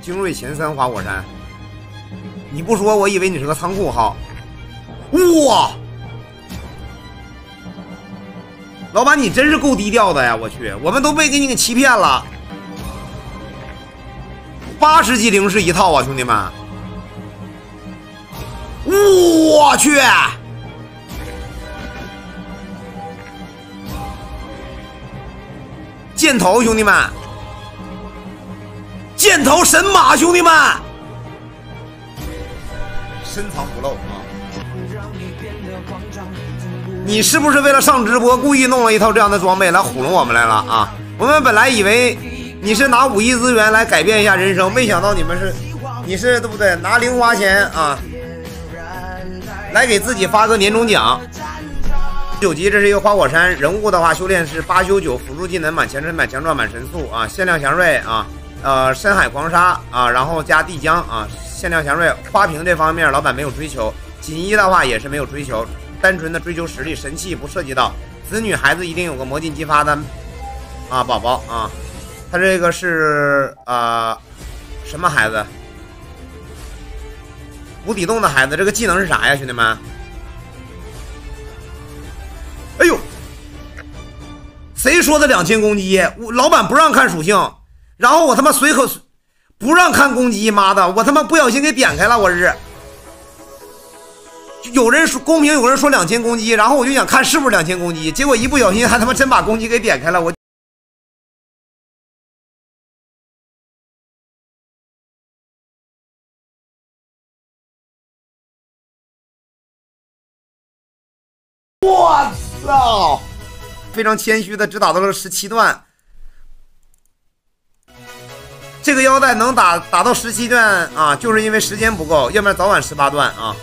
精锐前三花果山。你不说，我以为你是个仓库号。哇！老板，你真是够低调的呀！我去，我们都被给你给欺骗了。八十级灵士一套啊，兄弟们！我去！箭头，兄弟们！箭头神马，兄弟们！深藏不露啊！你是不是为了上直播故意弄了一套这样的装备来糊弄我们来了啊？我们本来以为你是拿五亿资源来改变一下人生，没想到你们是，你是对不对？拿零花钱啊，来给自己发个年终奖。九级，这是一个花果山人物的话，修炼是八修九，辅助技能满前程满强壮满神速啊，限量祥瑞啊，呃，深海狂沙啊，然后加地浆啊，限量祥瑞花瓶这方面老板没有追求，锦衣的话也是没有追求，单纯的追求实力，神器不涉及到，子女孩子一定有个魔镜激发的啊宝宝啊，他这个是呃什么孩子？无底洞的孩子，这个技能是啥呀，兄弟们？哎呦，谁说的两千攻击？我老板不让看属性，然后我他妈随口不让看攻击，妈的，我他妈不小心给点开了，我是。有人说公屏，有人说两千攻击，然后我就想看是不是两千攻击，结果一不小心还他妈真把攻击给点开了，我。我操！非常谦虚的只打到了十七段，这个腰带能打打到十七段啊，就是因为时间不够，要不然早晚十八段啊。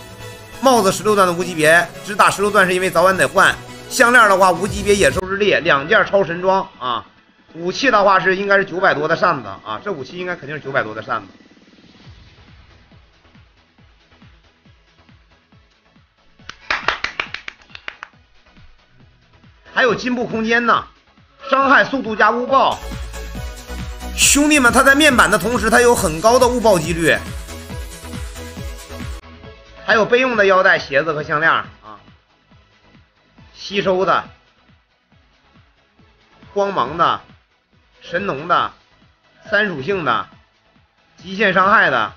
帽子十六段的无级别，只打十六段是因为早晚得换。项链的话，无级别野兽之力，两件超神装啊。武器的话是应该是九百多的扇子啊，这武器应该肯定是九百多的扇子。还有进步空间呢，伤害速度加误爆。兄弟们，它在面板的同时，它有很高的误爆几率。还有备用的腰带、鞋子和项链啊，吸收的、光芒的、神农的、三属性的、极限伤害的。